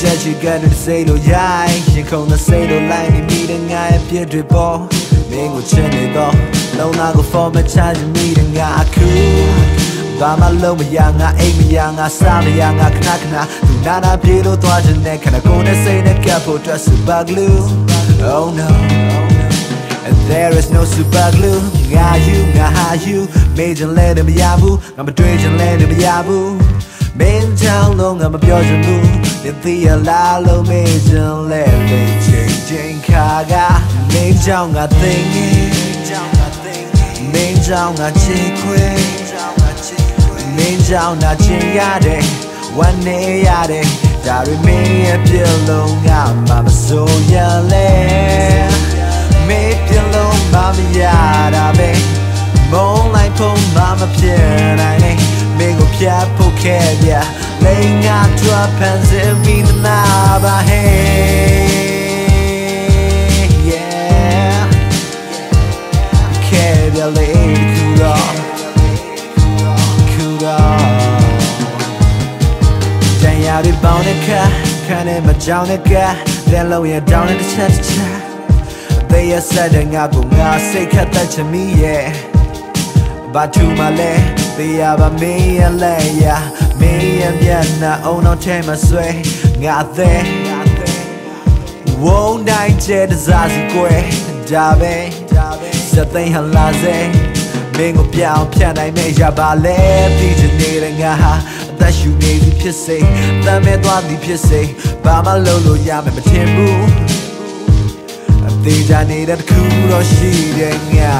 ချက်ချီကနေစိတ်လို့ရိုင်းရင်ခုန်တဲ့စိတ်လို့လိုက်နေမိတဲ့ငါရဲ့ပြည့်တွေပေါ်မင်းကိုချင်နေတော့လုံးသားကို format ချချင်မိတဲ့ငါအခုဘာမှလုံးမရငါအိမ်မရငါစားမရငါခဏခဏသူနာနာပြေလို့သွားခြင်းနဲ့ခဏကိုယ်နဲ့စိတ်နဲ့ကပ်ဖို့အတွက် super glue oh no And there is no super glue ငါ you ငါ ha you မေးချင်လဲတယ်မရဘူးငါမတွေးချင်လဲတယ်မရဘူး မင်းကြောင့်လုံးငါမပြောချင်ဘူးနေသေးရလားလို့မေးချင်လဲလေချိန်ချိန်ခါကမင်းကြောင့်ငါသိငယ်မင်းကြောင့်ငါချေခွေမင်းကြောင့်ငါချင်ရတယ်ဝမ်းနေရတယ်ဒါရီမင်းရဲ့ပြလုံးငါမှမစိုးရလဲမေးပြလုံးမမရတာပဲမုန်းလိုက်ဖို့မမဖြစ်နိုင် နဲ့မင်းကိုဖြတ်ဖို့ခဲ့ပြလိန်ငါတွားဖန်ဆင်းပြီးသနာပါ hey yeah ခဲ့ပြလေးတစ်ခုတော့ခုတော့တန်ရာတွေပေါင်းတဲ့ခါခန်းထဲမှာကြောင်းတဲ့ကလက်လုံးရဲ့တောင်းတဲ့တစ်ချက်တစ်ချက် they are said ငါကိုငါစိတ်ခတ်တတ်ချင်မိရဲ့ဘာတူမလဲ တရားပါမင်းရဲ့လက်ရမင်းရဲ့မျက်နှာအုံတော့ထဲမှာဆွဲငါသည်ဝုန်းတိုင်းကျဲတစားစီကွယ်ဒါပဲစက်သိမ်းဟလာစေမင်းကိုပြောင်းဖြတ်နိုင်မယ့်ရပါလေပြီးချင်နေတဲ့ငါဟာအသက်ရှူနေသည်ဖြစ်စေတမ်းမဲ့သွားသည်ဖြစ်စေဘာမှလုပ်လို့ရမယ်မထင်ဘူးအသေးချာနေတဲ့တစ်ခုတော့ရှိတဲ့ငါ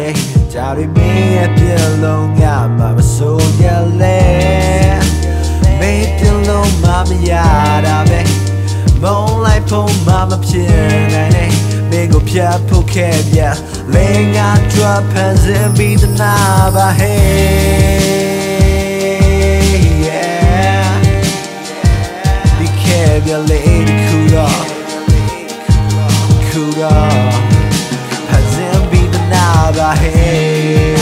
တယ်ဒါရီမင်းရဲ့ပြလုံးငါမှမစိုးရလဲမင်းပြလုံးမမရတာပဲမုန်းလိုက်ဖို့မမဖြစ်နိုင်နဲ့မင်းကိုဖြတ်ဖို့ခဲ့ပြလေငါတွားဖန်ဆင်းပြီး သနာ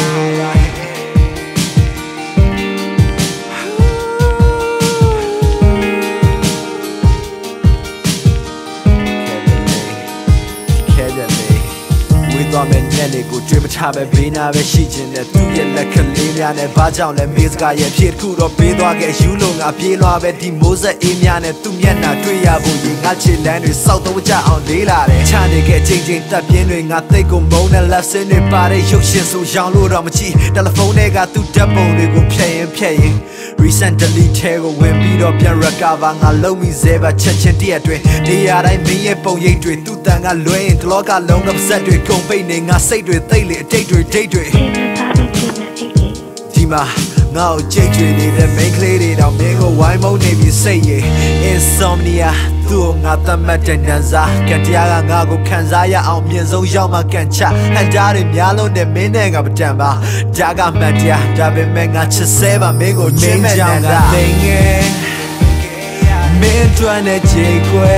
သွားမဲ့ညက်လေးကိုကြွေးမချပဲဘေးနာပဲရှိခြင်းနဲ့သူ့ရဲ့လက်ကလေးများနဲ့ဘာကြောင့်လဲမေးစကားရဲ့ဖြစ်တစ်ခုတော့ပေးသွားခဲ့ယူလို့ငါပြေးလွှားပဲဒီမိုးဆက်အေးများနဲ့သူ့မျက်နှာတွေ့ရဖို့ရင်ငါချစ်လန်းတွေစောက်တော့ကြအောင်လေးလာတယ်ချနေခဲ့ချိန်ချိန်တက်ပြင်းတွေငါသိတ်ကိုမုန်းတဲ့ left sin တွေပါတဲ့ရုပ်ရှင်ဆိုရောင်လို့တော့မကြည့်တယ်လီဖုန်းထဲကသူ့ဓာတ်ပုံတွေကိုဖျက်ရင်ဖျက်ရင် recent delete ထဲကိုဝင်ပြီးတော့ပြန် recover ငါလုံးမိစေပါချက်ချင်းတည့်အတွင်းနေရာတိုင်းမင်းရဲ့ပုံရိပ်တွေသူ့တန်ကလွဲရင်တလောကလုံးကပါဆက်တွေကုန်ပိတ်နေငါစိတ်တွေသိတ်လေအတိတ်တွေဒိတ်တွေဒီမှာငါ့ကိုကြိတ်ကြွေနေတဲ့ main ကလေးတွေတော့မင်းကိုဝိုင်းမုန်းနေပြီစိတ်ရည် insomnia သူ့ကိုငါသတ်မှတ်တဲ့နန်းစားကတရားကငါကိုခံစားရအောင်မြင်ဆုံးရောက်မှကန်ချဟန်တားတွေများလုံးတဲ့မင်းနဲ့ကမတန်ပါဒါကမှန်တရားဒါပေမဲ့ငါချစ်စဲပါမင်းကိုချစ်မဲ့နန်းစားသိငယ်မင်းတွန်းတဲ့ခြေခွဲ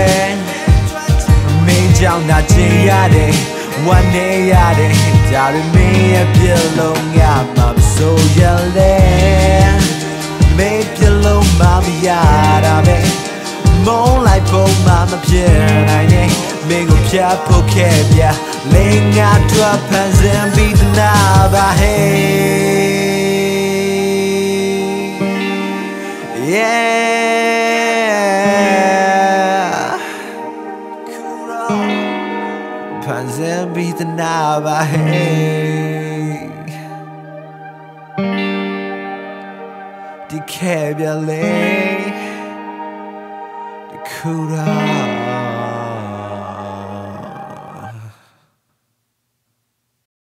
မင်းကြောင့်နာချင်ရတယ် ဝမ်းနေရတယ်ဒါရမင်းရဲ့ပြလုံးငါမှမစိုးရလဲမင်းပြလုံးမမရတာပဲမုန်းလိုက်ဖို့မမဖြစ်နိုင်နဲ့မင်းကိုဖြတ်ဖို့ခဲ့ပြလင်းငါတို့ဖန်ဆင်းပြီးသနာပါ hey ဖန်ဆင်းပြီးသနာပါ hey ဒီခဲ့ပြလေဒီခုတော့